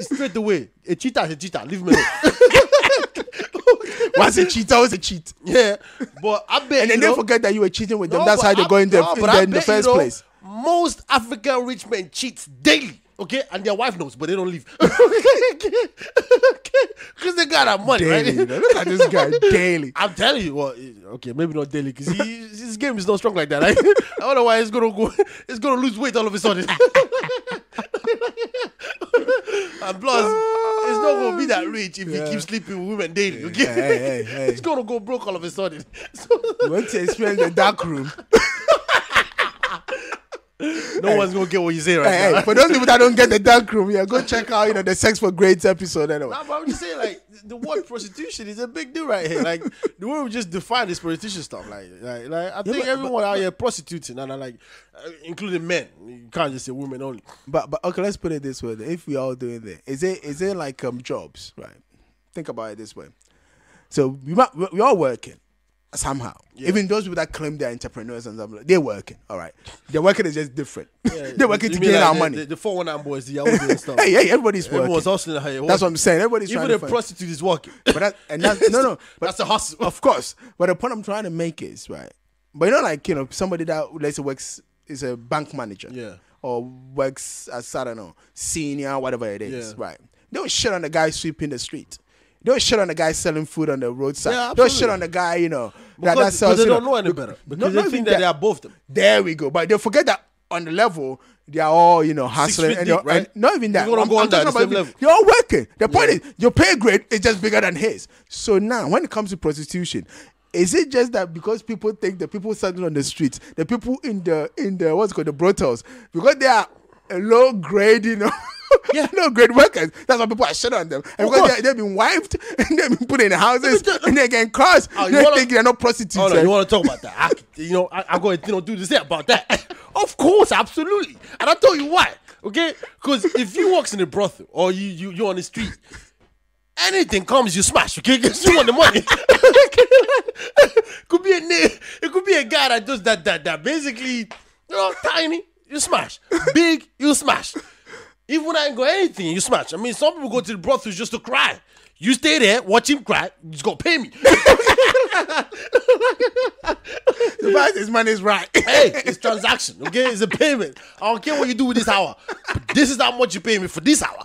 straight away. A cheater is a cheater. Leave me alone. Once a cheat, always a cheat. yeah, but I bet And then they know, forget that you were cheating with them. No, That's how they I- go in the, in the, in the bet you first know, place. Most African rich men cheats daily. Okay, and their wife knows, but they don't leave. Because they got that money, Daily. right? Look at this guy daily. I'm telling you, well, eh, okay, maybe not daily, because his game is not strong like that. Right? I don't know why he's gonna go. He's gonna lose weight all of a sudden. And plus, it's not gonna be that ah, rich if Yeah. he keeps sleeping with women daily. Okay, Hey, hey, hey. it's gonna go broke all of a sudden. So, You want to experience the dark room. No one's gonna get what you say right Hey, now. hey, for those people that don't get the dark room, yeah, go check out you know the Sex for Grades episode anyway. Nah, but I'm just saying, like, the word prostitution is a big deal right here. Like, the way we just define this prostitution stuff, like, like, like I think but- everyone out here prostituting, and I like, uh, including men. You can't just say women only. But but okay, let's put it this way: if we all doing it, is it is it like um jobs, right? Think about it this way: so we might, we we all working somehow. Even those people that claim they're entrepreneurs and stuff, they're working. All right, their working is just different. they're working to gain like our the, money. The, the 419 boys, the Yahoo and stuff. hey, hey, everybody's working. Everyone's hustling. Hey, That's what I'm saying. Everybody's Even trying the to find- prostitute is working. But that, and that's no, no. But That's a hustle. Of course. But the point I'm trying to make is right. But you know, like you know, somebody that let's say works is a bank manager, Yeah. or works as I don't know, senior, whatever it is, Yeah. right? They don't shit on the guy sweeping the street. Don't shit on the guy selling food on the roadside. Yeah, don't shit on the guy, you know, that, that Because, sells. because they don't know, know any better. Because they think that they are both them. There we go. But they forget that on the level, they are all, you know, hustling. and deep, right? and not even that. You're I'm- go I'm talking the same about level. You're all working. The point is, your pay grade is just bigger than his. So now, when it comes to prostitution, is it just that because people think the people standing on the streets, the people in the in the what's called the brothels, because they are a low grade, you know, Yeah. no great workers. That's why people are shit on them. And Of because they, they've been wiped and they've been put in houses and they're getting cars. Oh, you they wanna- think they're not prostitutes. Oh no, eh? you want to talk about that? I, you know, I, I'm going to you know do this about that. of course, absolutely, and I'll tell you why. Okay, because if you walks in a brothel or you you you on the street, anything comes, you smash. Okay, because you want the money. could be a it could be a guy that does that that that basically you know tiny, you smash. Big, you smash. Even when I ain't got anything, you smash. I mean, some people go to the brothels just to cry. You stay there, watch him cry. He's just gotta pay me. The fact is, money is right. hey, it's transaction, okay? It's a payment. I don't care what you do with this hour. This is how much you pay me for this hour.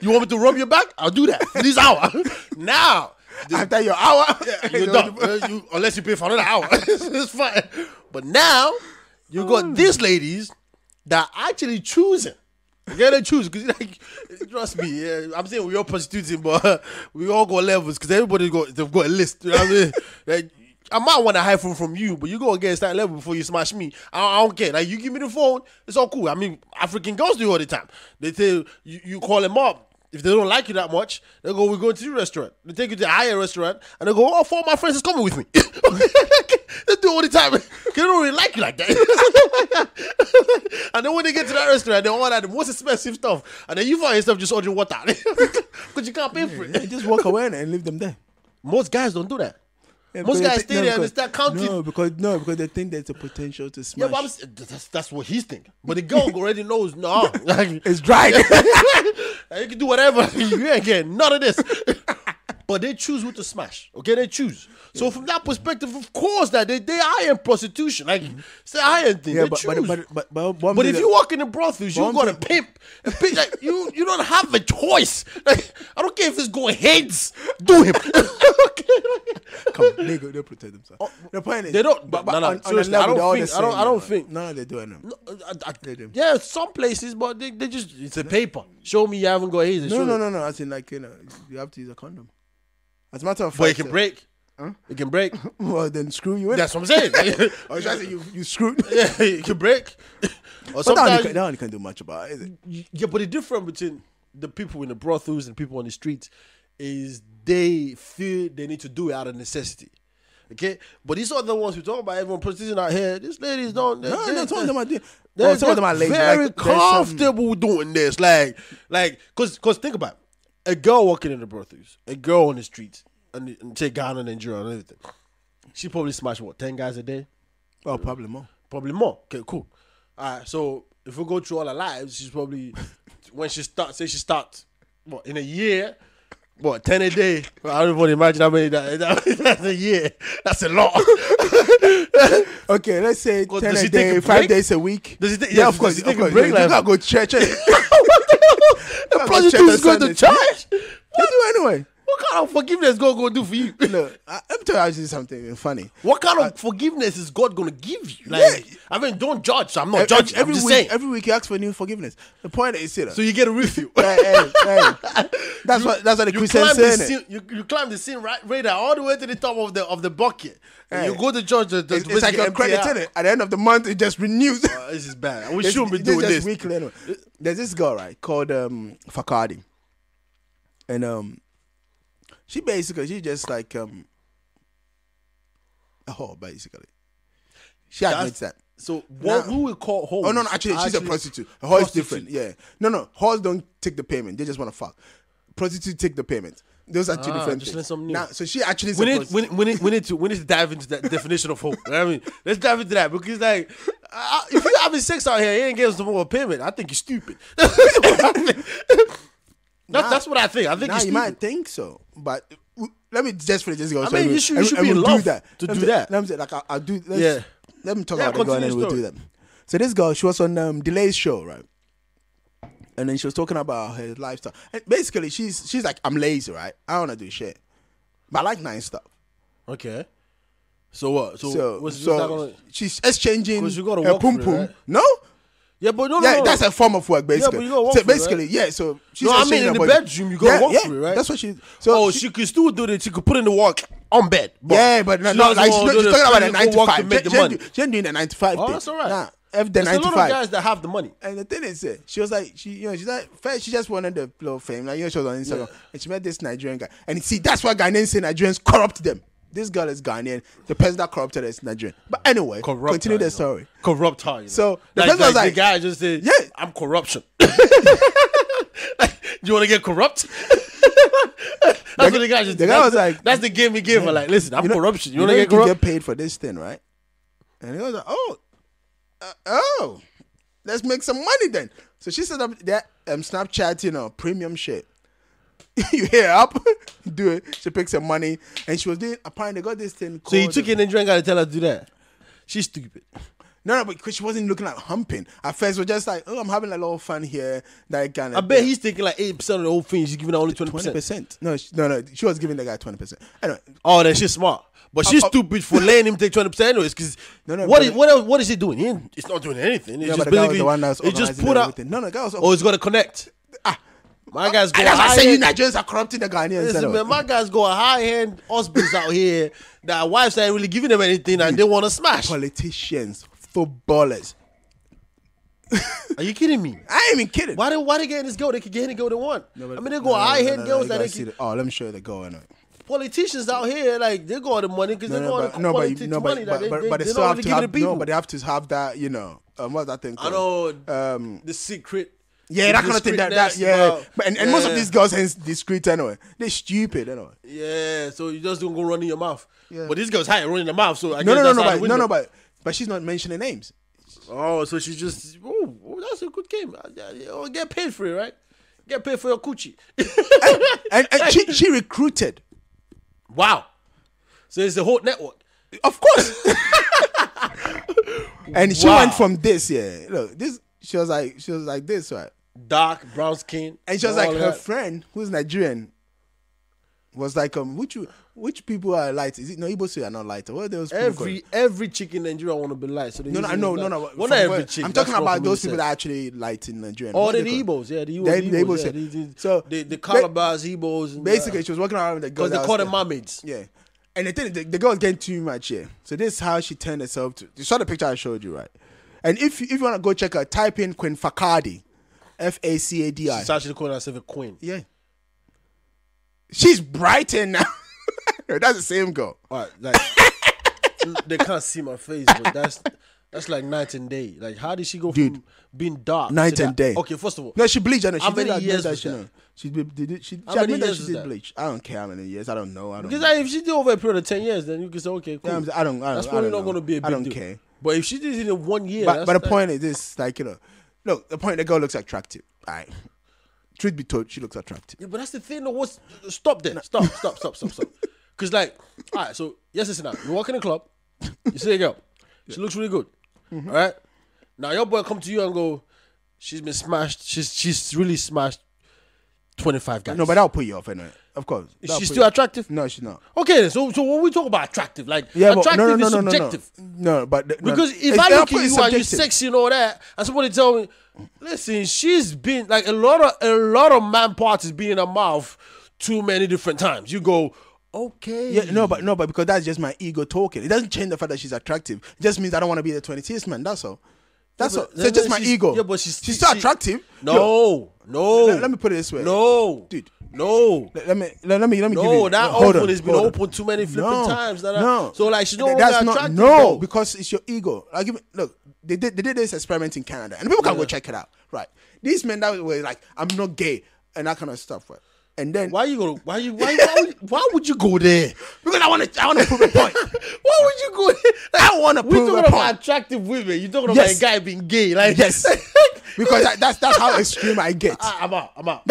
you want me to rub your back? I'll do that for this hour. now, the- After your hour, you're done. Uh, you, unless you pay for another hour. it's fine. But now, you got these ladies that are actually choosing. Okay, they choose because like, trust me. Yeah, I'm saying we all prostituting, but we all got levels because everybody got they've got a list. You know what I mean? Like, I might want to hide from from you, but you go against that level before you smash me. I, I don't care. Like you give me the phone, it's all cool. I mean, African girls do all the time. They say you, you call them up. If they don't like you that much, they go, we're going to the restaurant. They take you to a higher restaurant and they go, oh, four of my friends is coming with me. they do all the time. They don't really like you like that. and then when they get to that restaurant, they order the most expensive stuff. And then you find yourself just ordering water. Because you can't pay for Yeah, it. just walk away and leave them there. Most guys don't do that. Yeah, Most guys stay no, there and start counting. No, because no, because they think there's a potential to Yeah, smash. but that's, that's what he's thinking. But the girl already knows, no. Like, it's dry. you can do whatever. you ain't getting none of this. But they choose who to smash. Okay, they choose. So from that perspective, of course, that they they are in prostitution. Like it's high end thing. yeah, they but, choose. but but but but but, if you walk in the brothels, you got a pimp. A pimp like, you you don't have a choice. Like I don't care if it's going heads. Do him. come, they go, they protect themselves. Oh, the point is, Oh, They don't- But, but no, no, on, on the seriously, I level, don't think- the I don't- same, I don't think- No, they're doing them. I- I- uh, uh, They do. yeah, some places, but they, they just it's a paper. Show me you haven't got heads. No, no, no, no. As in, like you know, you have to use a condom. As a matter of fact, But it can break. It can break. Well, then screw you in. That's what I'm saying. Oh, I was trying to say you you screwed. yeah, it can break. Or But sometimes can, that one you can't do much about, is it? Yeah, but the difference between the people in the brothels and people on the streets is they feel they need to do it out of necessity. Okay, but these are the ones who talk about everyone prostituting out here. These ladies don't. They, No, they, no, some of them are doing. they're, Oh, some of them are they're lazy. Very like, some- comfortable doing this, like, like, cause, cause think about it. A girl walking in the brothels, a girl on the streets, and, and say Ghana, Nigeria, and everything. She probably smash what ten guys a day. Oh, probably more. Probably more. Okay, cool. All right, so if we go through all our lives, she's probably when she starts, say she starts, what in a year, what ten a day? I don't want to imagine how many that, that that's a year. That's a lot. Okay, let's say ten a day, five days a week. Does he take- yeah, yeah, of course, does he take a break You like- gotta go church. The prostitute's going to church. You do anyway. What kind of forgiveness God gonna do for you? Look, I, let me tell you something funny. What kind of forgiveness is God gonna give you? Like, Yeah. I mean, don't judge. I'm not Every, judging. every week, saying. every week you ask for new forgiveness. The point is, you know, so you get a refill. hey, hey, hey. that's what that's what the you Christians climb the sin, you, you climb the sin right radar all the way to the top of the of the bucket. And Hey. you go to church. The, the It's, it's like a credit in it. At the end of the month, it just renews. Uh, this is bad. We This- shouldn't be doing this. weekly anyway. There's this girl right called um Fakadi, and um she basically she just like um a whore basically. She admits that. So what Nah. who we call home? Oh no, no, actually, she's a prostitute. A whore is different. Yeah, no, no, whores don't take the payment. They just want to fuck. Prostitutes take the payment. Those are two Ah, different just things. something new. Now, so she actually is We need, we, we, need, we need to we need to dive into that definition of hope. I mean, let's dive into that because like, uh, if you're having sex out here, you ain't getting some more payment. I think you're stupid. that's, what I think. That's, what I think. I think Now you might think so, but let me just finish this. Go, I so mean, you should- you should be in love do that. to Let do me say- that. Let me say, like, I'll, I'll do. Let's, Yeah. Let me talk Yeah, about the girl and then we'll do that. So this girl, she was on um, Delay's show, right? And then she was talking about her lifestyle. And basically, she's she's like, I'm lazy, right? I don't want to do shit, but I like nice stuff. Okay. So what? So, So, what's, so gonna? she's exchanging you gotta her pum pum. right? No, Yeah, but no, yeah, no. that's a form of work, basically. Yeah, but you gotta work so for it, basically, yeah. So she's No, I mean, in the body. bedroom, you gotta yeah, work yeah, for it, right? That's what she. So oh, she, she, could still do it. She could put in the work on bed. But yeah, but no, no, like she's, wanna she's talking about the physical nine to five. She, ain't do- she ain't doing the nine to five Oh, that's all right. F the There's a lot of guys that have the money. And the thing is, uh, she was like, she, you know, she's like, first she just wanted the little fame. Like, you know, she was on Instagram, and she met this Nigerian guy. And see, that's why Ghanaians say Nigerians corrupt them. This girl is Ghanaian. The person that corrupted her is Nigerian. But anyway, Corrupt continue the you story. Corrupt her. You know? So, the like, person was like, like- the guy just said, Yeah. I'm corruption." Like, Do you want to get corrupt? that's what the guy just. the guy was the- like- "That's the game he gave her." Like, listen, I'm You know- corruption. You, You, want to you get corrupt? get paid for this thing, right? And he was like, oh, uh, oh, let's make some money then. So she set up that um, Snapchat, you know, premium shit. you hear up, do it. She picks some money, and she was doing. Apparently, they got this thing. so you took it and Nigerian guy to tell her to do that. She's stupid. No, no, but because she wasn't looking like humping. At first, we're just like, oh, I'm having a lot of fun here. That kind of. I bet he's taking like eighty percent of the whole thing. She's giving her only twenty percent. percent. No, she, no, no. She was giving the guy twenty percent. Anyway, Oh, then she's smart. But she's uh, stupid for letting him take twenty percent anyways. Because No, no, what is what else, what is he doing? He it's not doing anything. It's yeah, just but the was basically the one that was it just put out. No, no, guy was. Oh, it's got to connect. ah, My guys go and that's why I say you. Nigerians are corrupting the Ghanaians. Listen, man, my guys go high end husbands out here that wives ain't really giving them anything and they want to smash. politicians, footballers. Are you kidding me? I ain't even kidding. Why they why they getting this girl? They can get any girl they want. No, I mean, they go no, high no, end no, girls that they can, the- Oh, let me show you the goal. anyway. Politicians out here like they go on the money because No, they no, go on but, the no, but, politics no, money but, that but, they, but, they, they they still have to give have the people. no, but they have to have that. You know, um, what's that thing? I Called? know Um, the secret. yeah, the that kind of thing. That, that yeah. about- But and, and most of these girls ain't discreet anyway. They're stupid anyway. Yeah, so you just don't go running your mouth. Yeah. But this girl's high running the mouth, so I No, guess no, no, that's no, out but the no, window. no, but but she's not mentioning names. Oh, so she just oh, oh, that's a good game. Uh, yeah, yeah, oh, get paid for it, right? Get paid for your coochie. And, and she she recruited, wow. So it's the whole network. of course. and she Wow. went from this. Yeah, look, this. She was like she was like this, right? Dark brown skin, And she was all like, her that. friend, who's Nigerian, was like, um, which which people are light? Is it no Igbo say are not light? What those Every called? every chick in Nigeria want to be light. So No, no, no, no, no. Well, not every chick. I'm talking about those people that are actually light in Nigeria. Oh, What the Igbos, yeah, the Igbo, the the Igbos, yeah. yeah. The, the, So, the, the ba- Calabars, Igbos, and Basically, she was walking around with the girl. because they call them mermaids. Yeah. And the thing, the, the girl was getting too much here. So this is how she turned herself to. You saw the picture I showed you, right? And if you- if you want to go check her, type in Queen Fakadi, F A C A D I. She's actually calling herself a queen. Yeah. She's Brighton now. That's the same girl. Right, like they can't see my face, but that's that's like night and day. Like, how did she go Dude. from being dark Night and that? day. Okay, first of all, No, she bleached. I know. She How many admit years that she that? know. She did. did She, she How many admitted that years she did that? bleach. I don't care how many years. I don't know. I don't. because know. if she did over a period of ten years, then you can say, okay, cool. Yeah, I'm- I don't. I don't. that's I probably don't not going to be a big I don't deal. care. But if she did it in one year, But that's but the like- point is this: like you know, look, the point the girl looks attractive. All right. Truth be told, she looks attractive. Yeah, but that's the thing. Though. What's stop there? Stop, stop, stop, stop, stop. Because like, all right. So yes, listen now. You walk in the club. You see a girl. She looks really good. Mm-hmm. All right. Now your boy come to you and go, she's been smashed. She's she's really smashed. Twenty five guys. No, but that'll put you off anyway. Of course. is she still you- attractive? No, she's not. Okay, so so when we talk about attractive, like Yeah, attractive no, no, no, is no, no, subjective. no. But Because if I look at you you're subjective. sexy and all that, and somebody tell me, listen, she's been like a lot of a lot of man parts has been in her mouth too many different times. You go, okay. Yeah, no, but no, but because that's just my ego talking. It doesn't change the fact that she's attractive. It just means I don't want to be the 26th man. That's all. That's Yeah, all. So it's just my she's- ego. yeah, but she's- she's still she- attractive. No, Look, no. let, let me put it this way. No, Dude. no. Let, let me let, let me let me give No, you. that hold open on, has been on. open too many flipping no, times. That I- no. so like she's no Th- longer That's not attractive. no though. because it's your ego. Like look, they did they did this experiment in Canada, and people can go check it out. Right, these men that were like, I'm not gay and that kind of stuff. Right, and then Why you go? Why you? Why? Why would, why would you go there? because I want to I want to prove a point. Why would you go? There? I want to prove a point. We talking about attractive women. You talking Yes. about a guy being gay? Like Yes, because that, that's that's how extreme I get. I, I'm out. I'm out.